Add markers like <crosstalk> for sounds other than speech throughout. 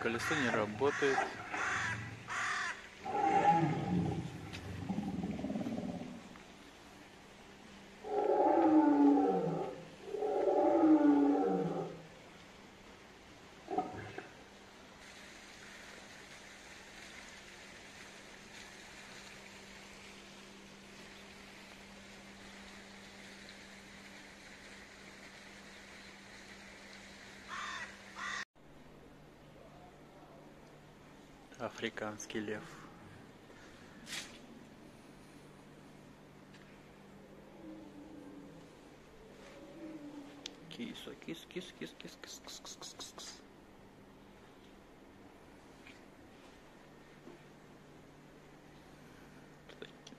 Колесо не работает. Африканский лев. Киса, кис, кис, кис, кис, кис, кис, кис, кис, кис, кис.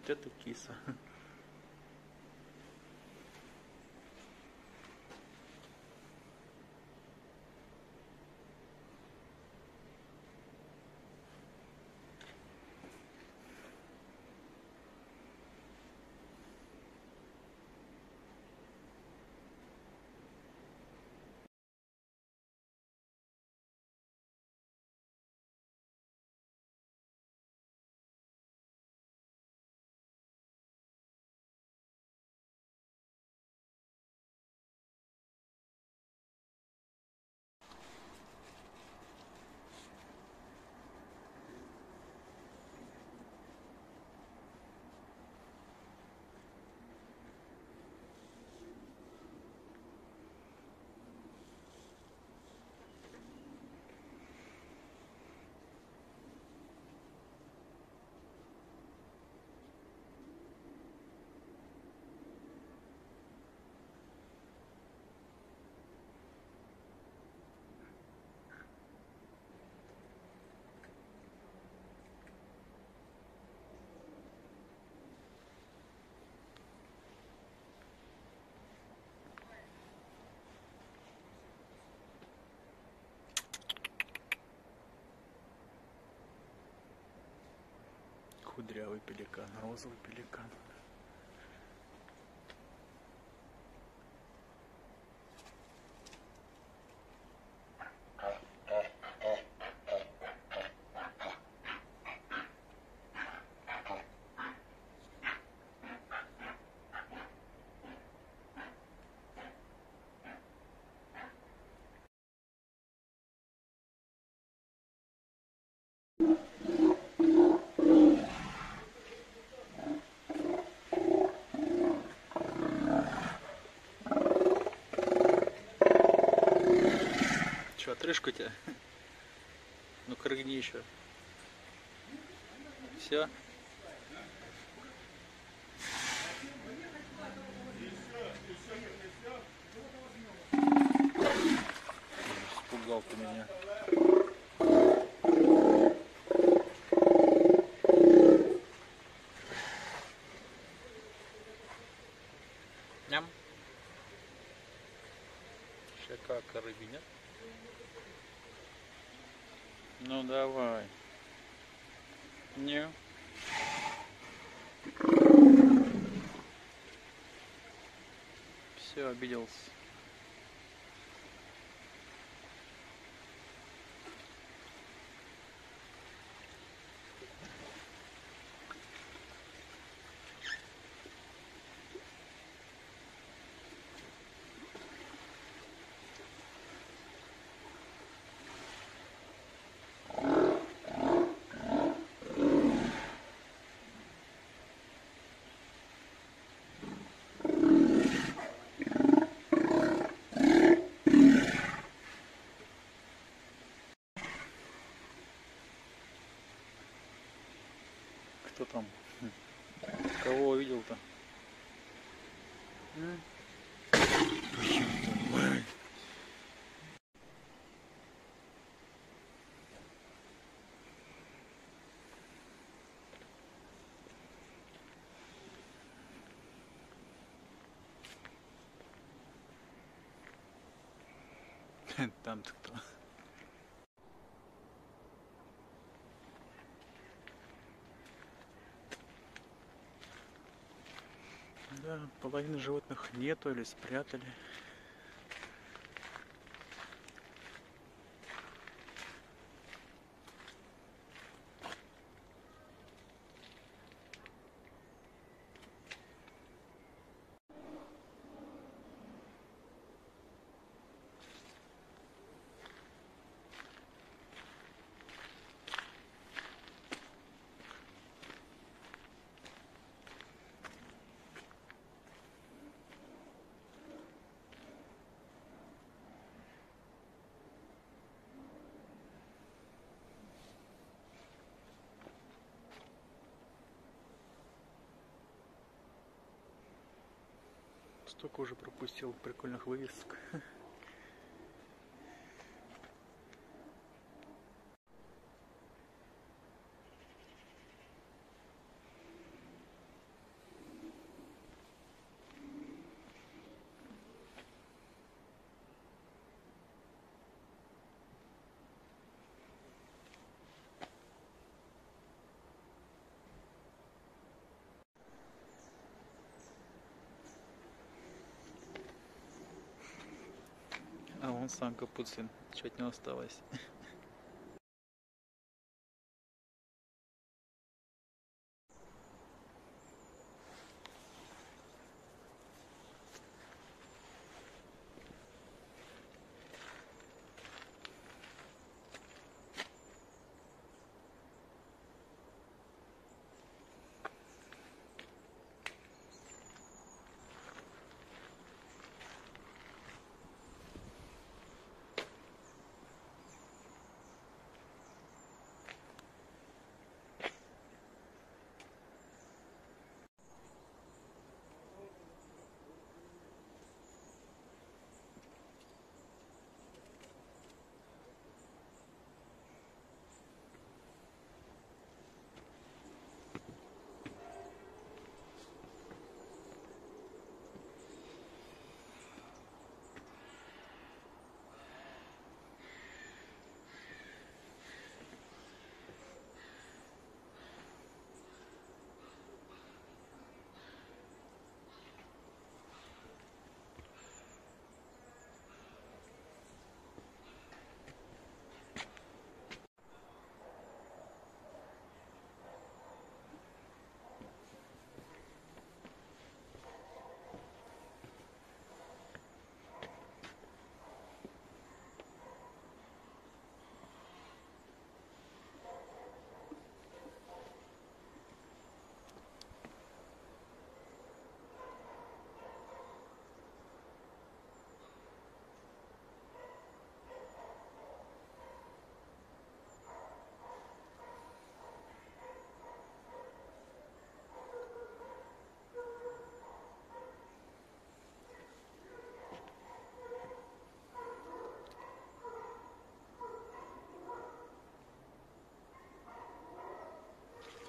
Это киса. Кудрявый пеликан, розовый пеликан. Че, отрыжка у тебя? Ну, крыгни еще. Все. Испугал ты меня. Ням. Шакака рыбиня. Ну давай. Не. Все, обиделся. Кто там? Кого увидел-то? <laughs> Там-то кто? Да, половины животных нету или спрятали. Столько уже пропустил прикольных вывесок. Сам Капуцин. От него осталось?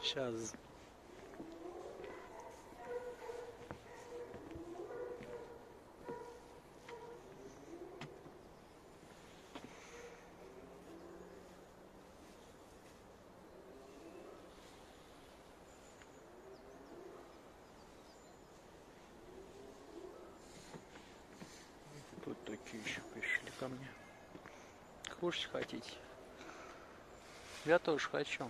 Сейчас. Тут такие еще пришли ко мне. Кушать хотите? Я тоже хочу.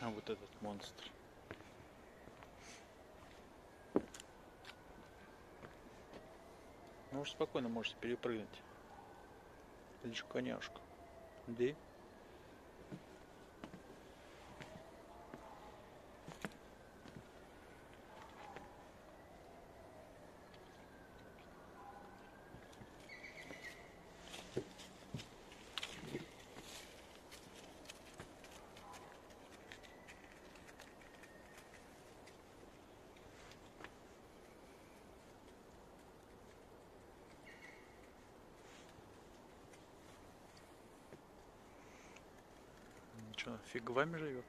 А вот этот монстр. Ну спокойно можете перепрыгнуть. Лишь коняшку. Да? Что, фиг вами живет?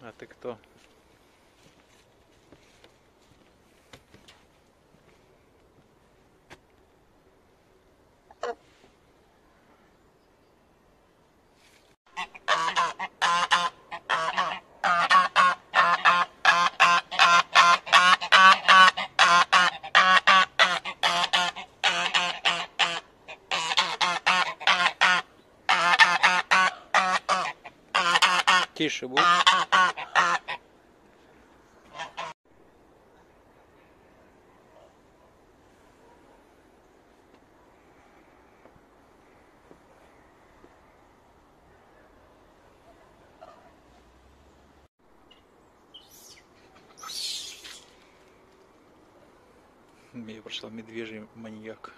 А ты кто? Будь. Мне прошел медвежий маньяк.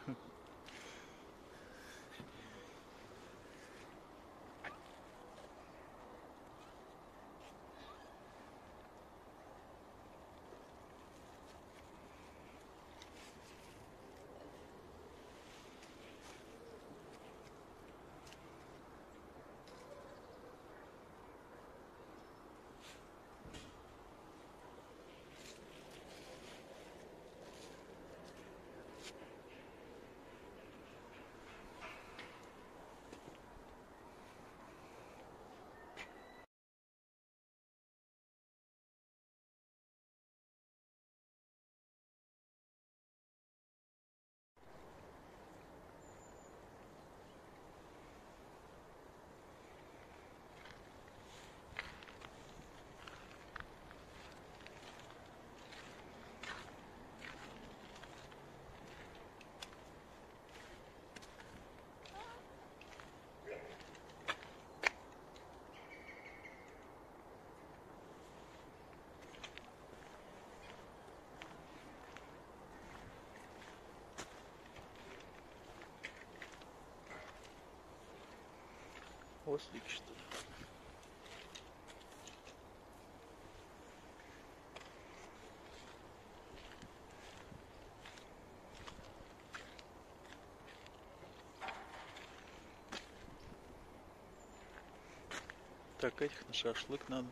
Ослик что ли? Так, этих на шашлык надо.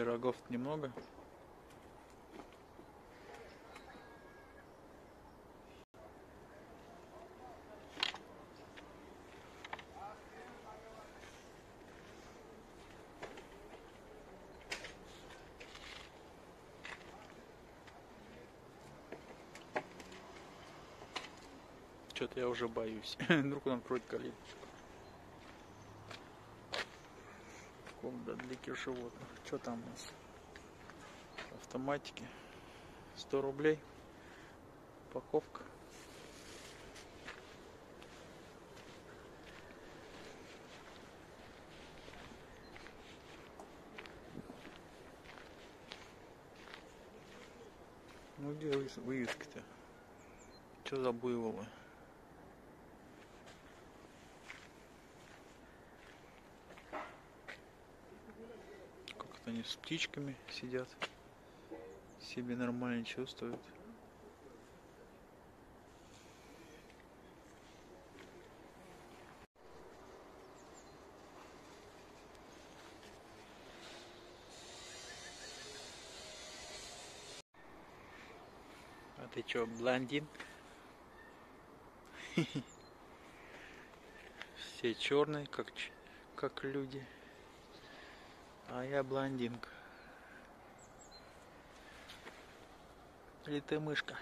Тебе рогов немного? Что-то я уже боюсь. <laughs> Вдруг он откроет калитку. Корм для диких животных. Что там у нас? Автоматики. 100 рублей. Упаковка. Ну где вы- вывески-то? Что за буйволы? Они с птичками сидят. Себе нормально чувствуют. А ты чё, блондин? <laughs> Все черные, как, как люди. А я блондинка. Или ты мышка?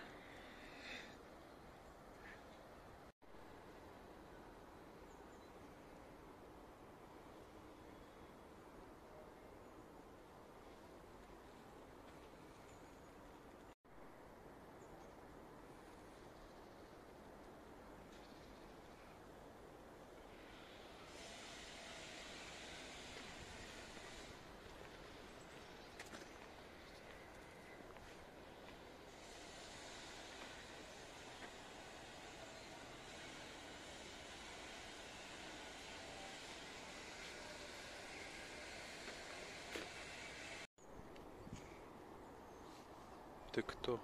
Ты кто?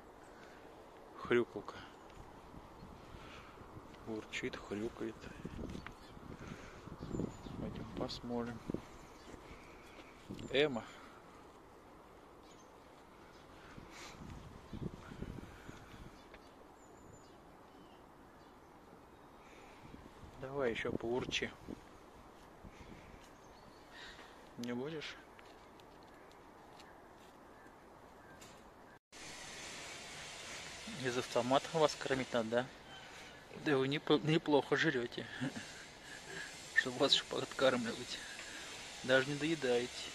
Хрюкалка. Урчит, хрюкает. Пойдем посмотрим. Эма. Давай еще поурчи. Не будешь? Из автомата вас кормить надо, да? Да вы неплохо жрете. <laughs> Чтобы вас еще подкармливать. Даже не доедаете.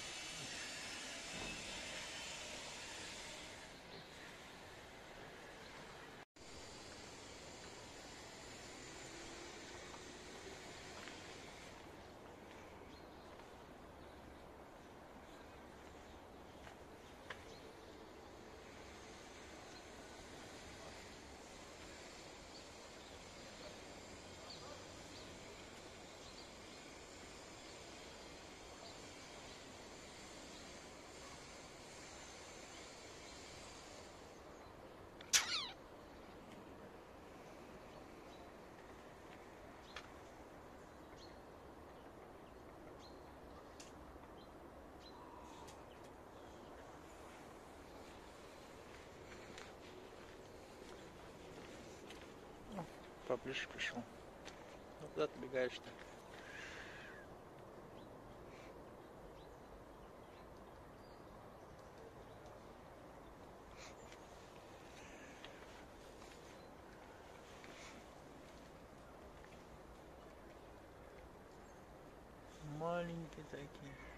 Поближе пришел. Ну куда ты бегаешь-то? Маленькие такие.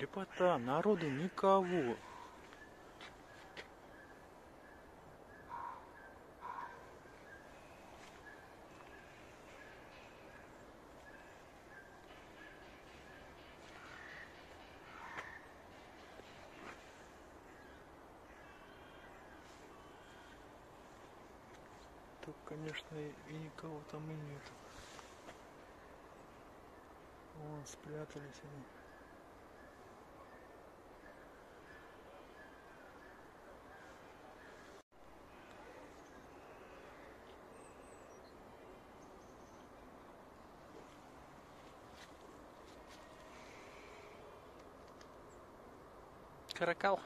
Лепота, народу никого. Тут, конечно, и никого там и нет. Вон, спрятались они. Каракал.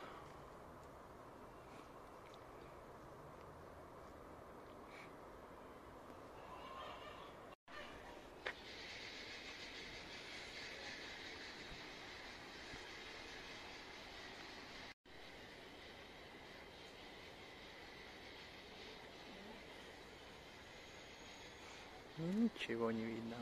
Ничего не видно.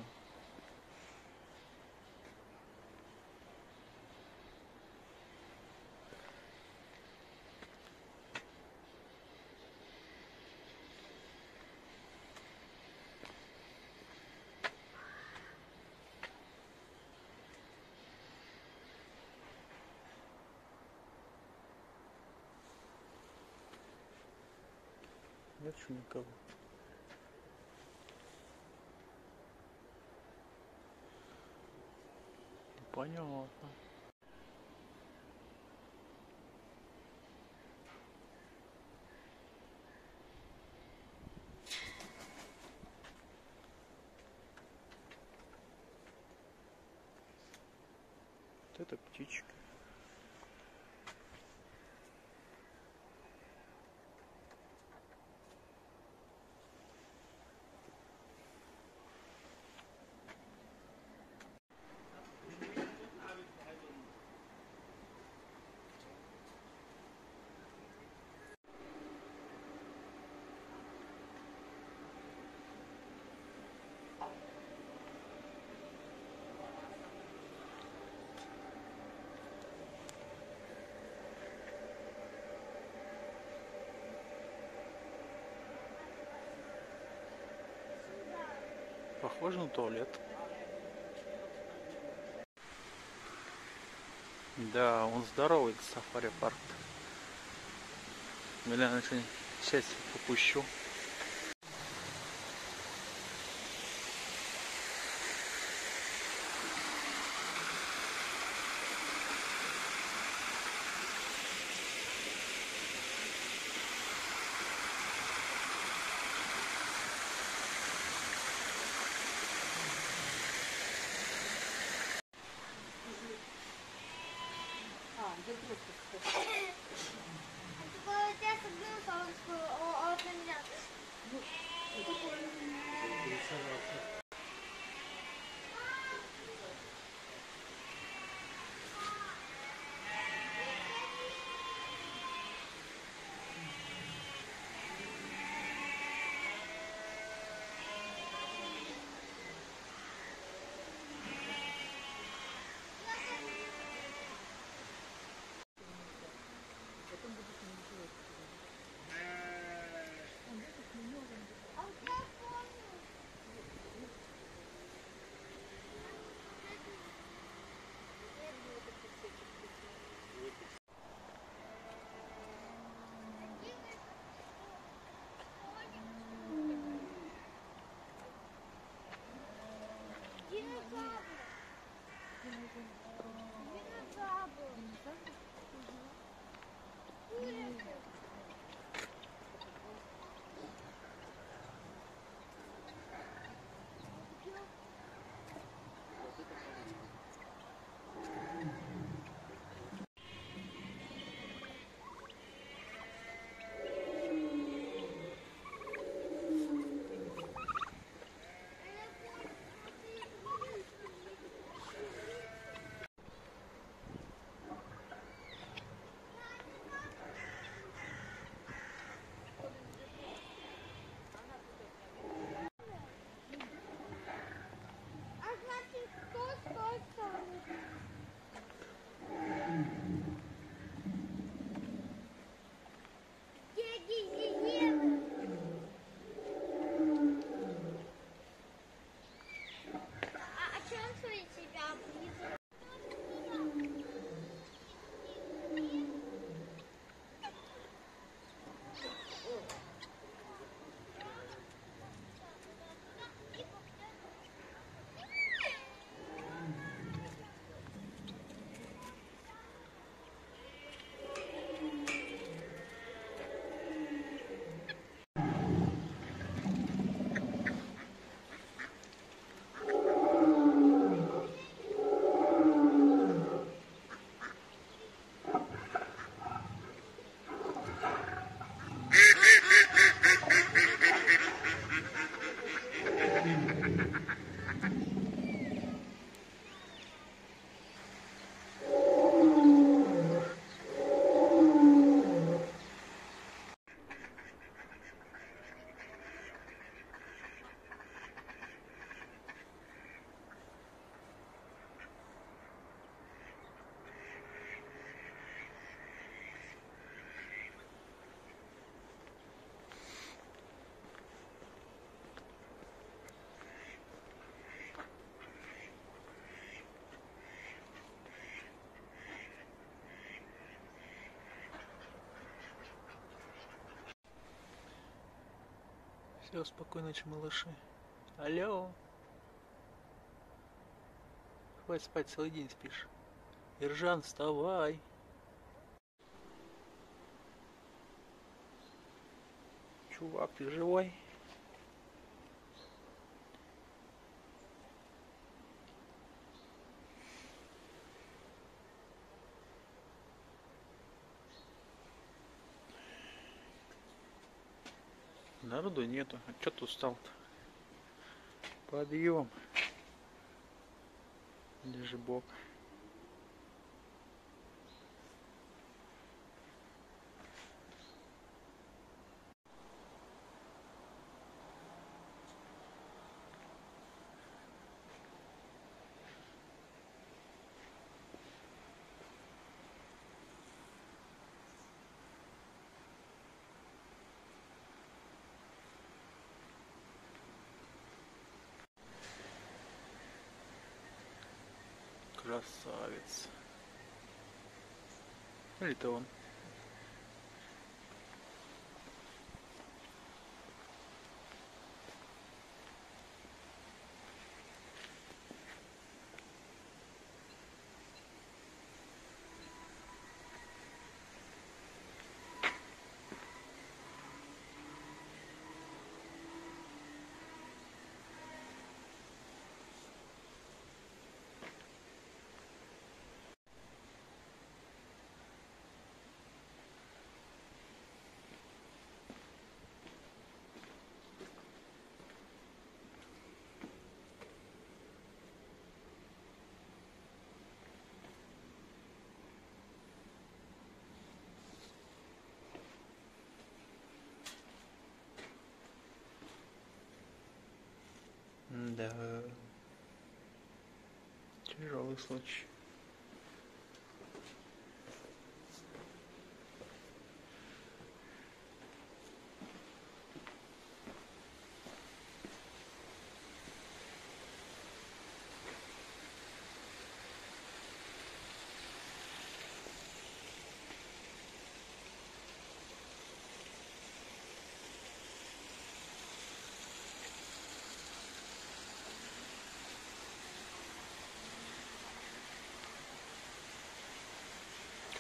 Нет еще никого. Понятно. Вот это птичка. Похоже на туалет. Да, он здоровый, сафари парк. Бля, часть попущу. Все, спокойной ночи, малыши. Алло. Хватит спать, целый день спишь. Ержан, вставай. Чувак, ты живой? Народу нету. А чё ты устал-то? Подъем. Держи бок. Красавец. Или это он? Да. Тяжелый случай.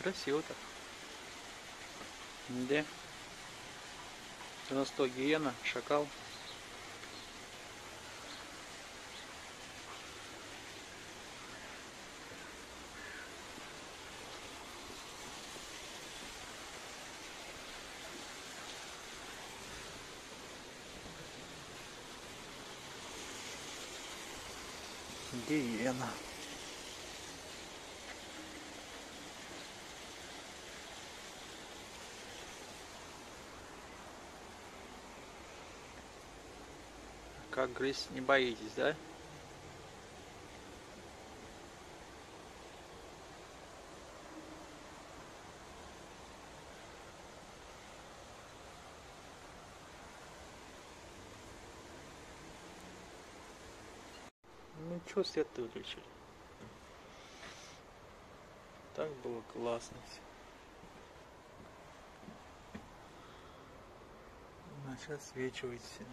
Красиво так. Где? У нас то гиена, шакал. Гиена. Как грызть не боитесь, да? Ну что свет выключили? Так было классно все. А сейчас свечивает все.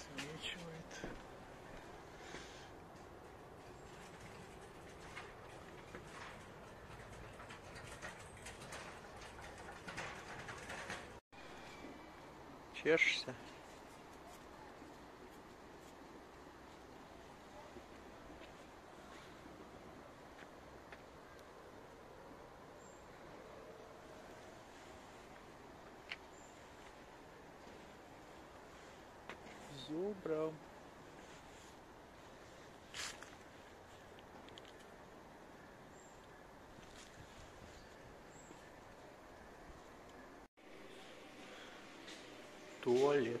Свечивает. Чешешься? Туалет.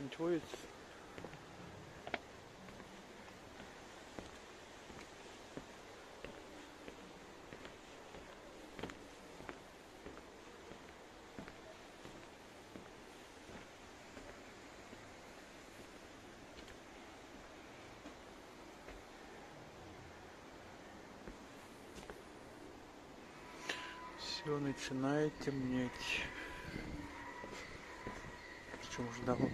Что-нибудь водится? Все начинает темнеть. Причем уже давно.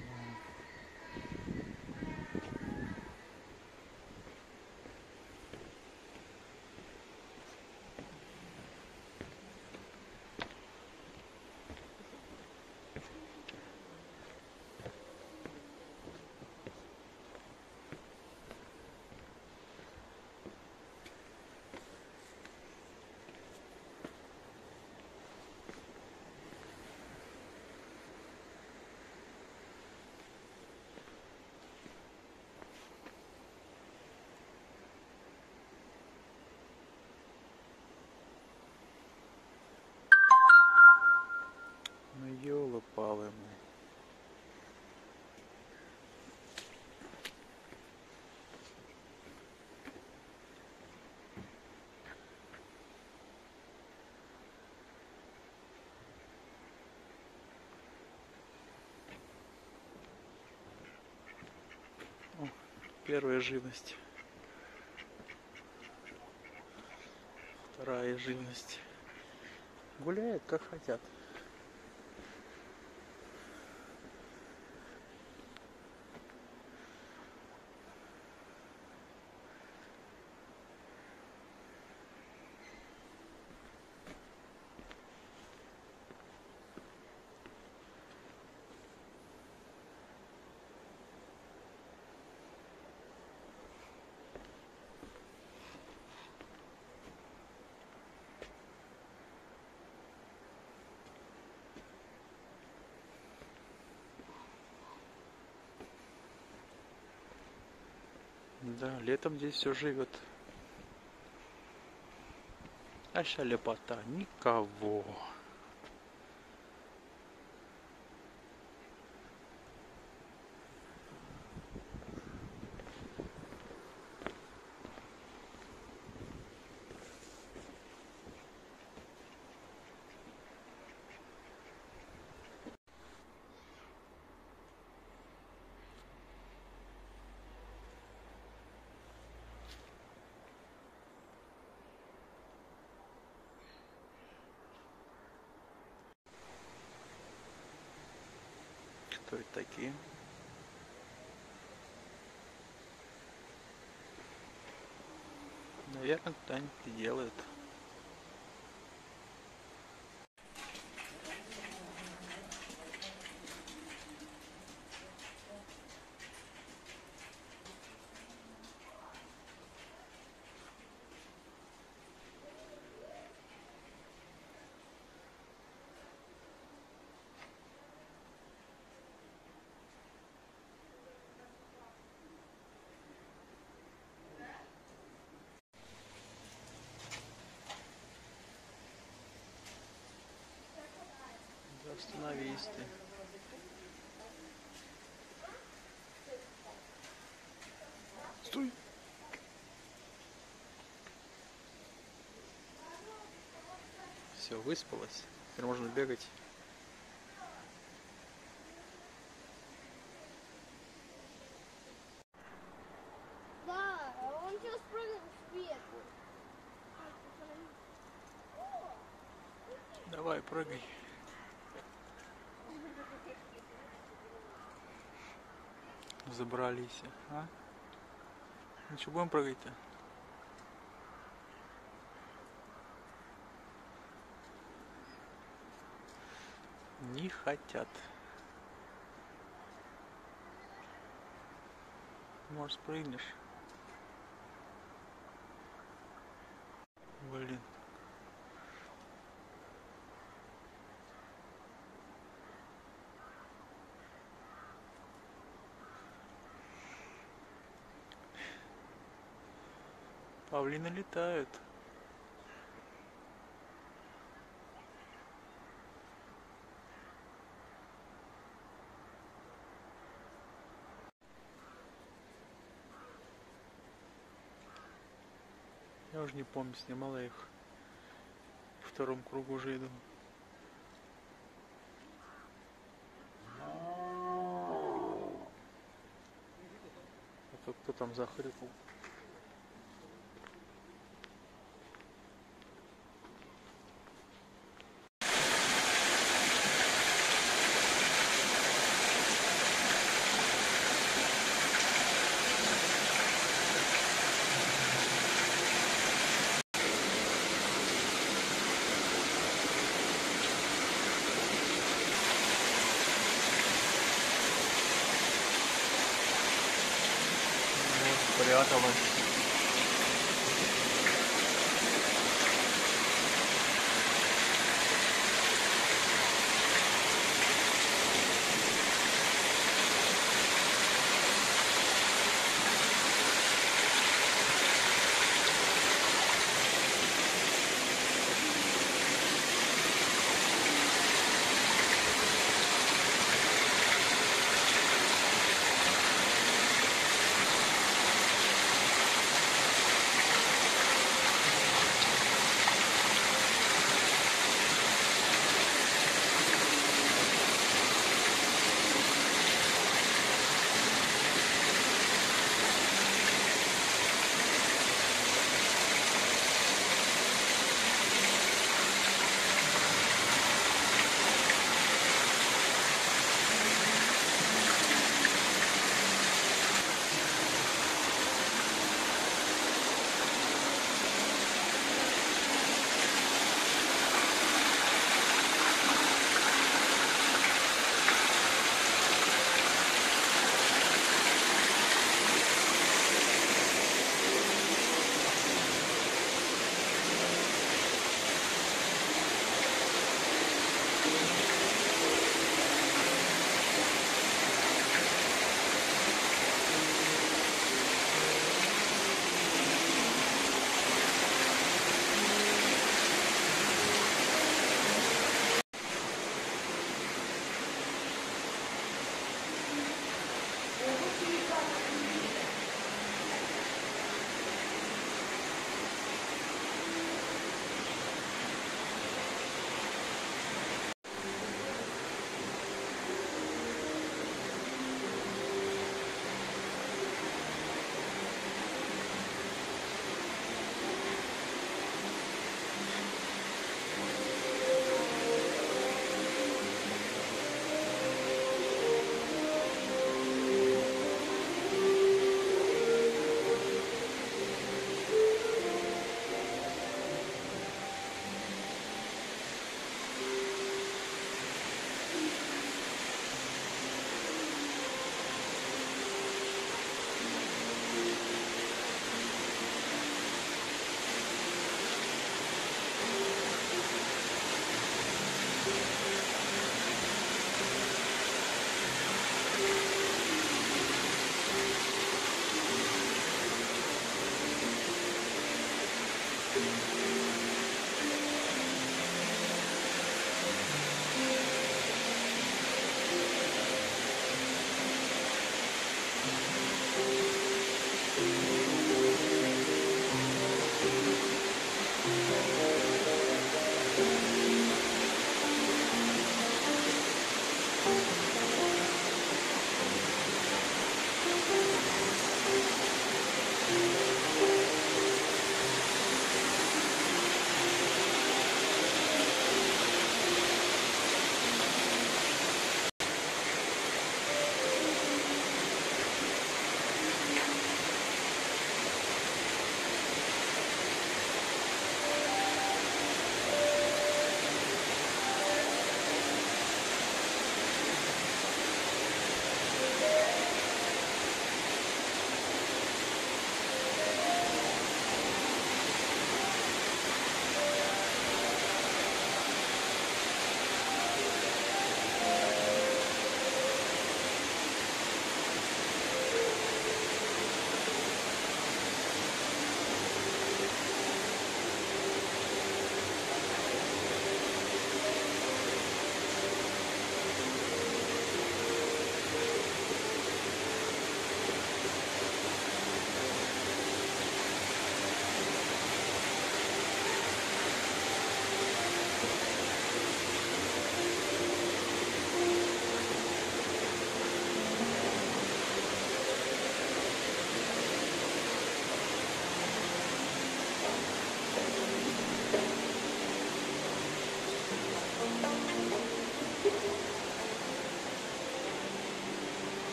Первая живность. Вторая живность. Гуляют как хотят. Да, летом здесь все живет. А ща лепота. Никого. Кто это такие? Наверное, кто-нибудь делает. Остановисты. Стой. Все, выспалась. Теперь можно бегать. Да, он сейчас прыгнул сверху. Давай, прыгай. Забрались, а? Ну будем прыгать-то? Не хотят. Может, спрыгнешь? Павлины летают. Я уже не помню, снимала их. В втором кругу уже иду. Это кто там захрипал?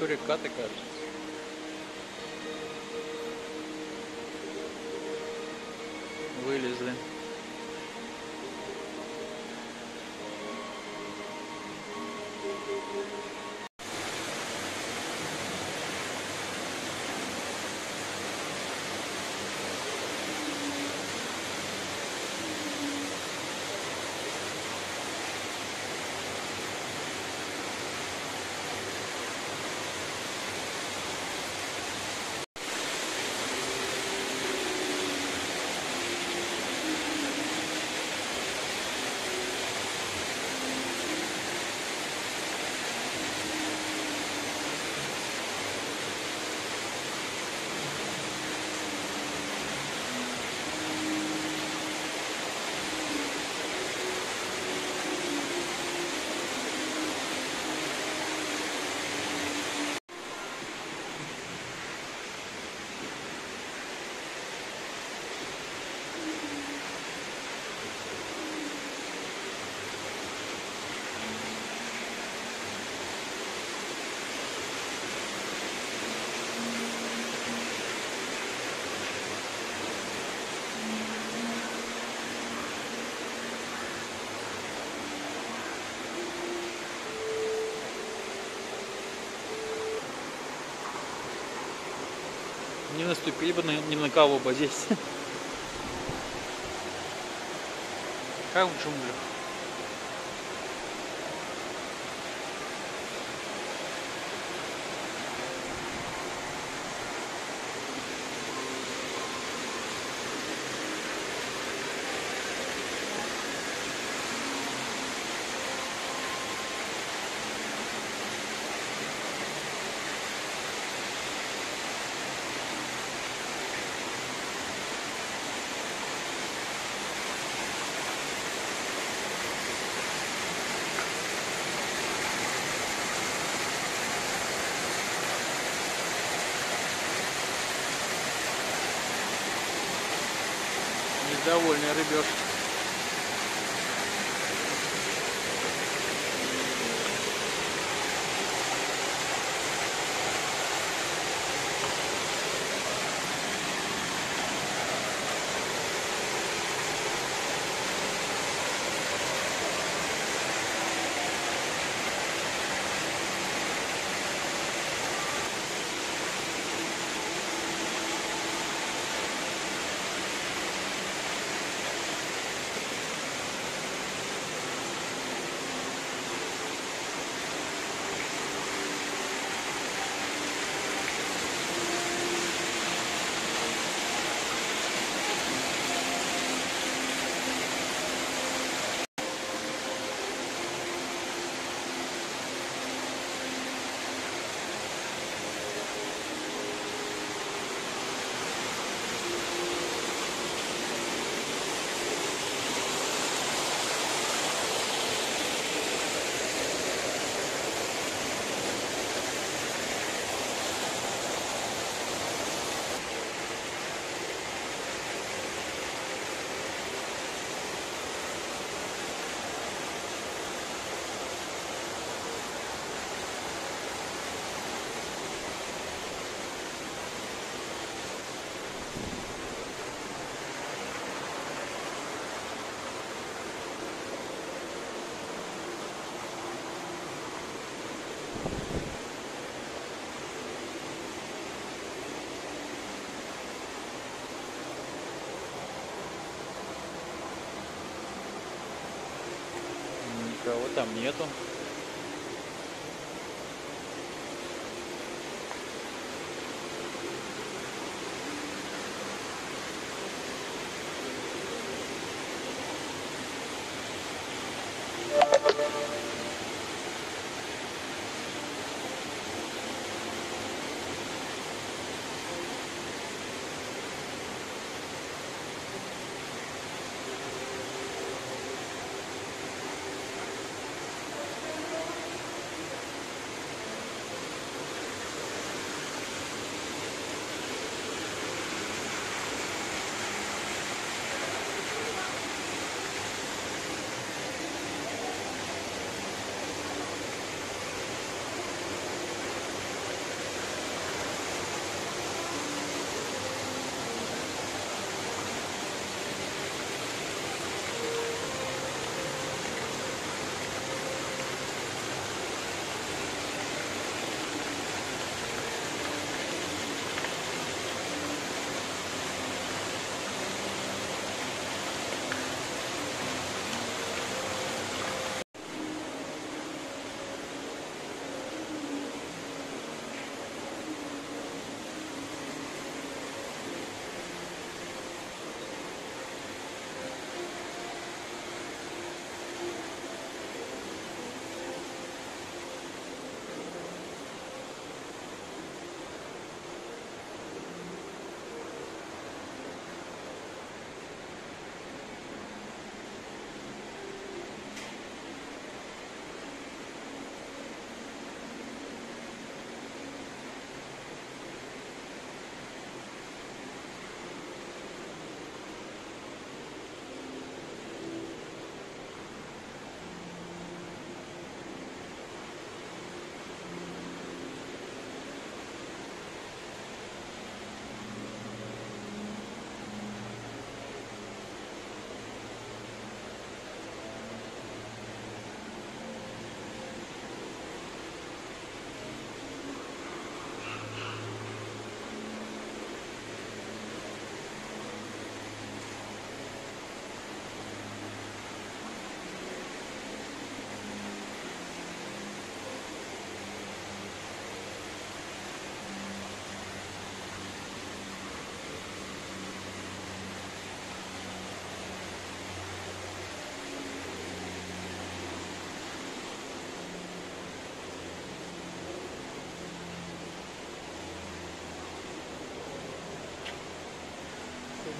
tur ir kategorija. Наступили бы ни на кого бы здесь. Как в джунглях. Там нету.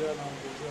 değerlendireceği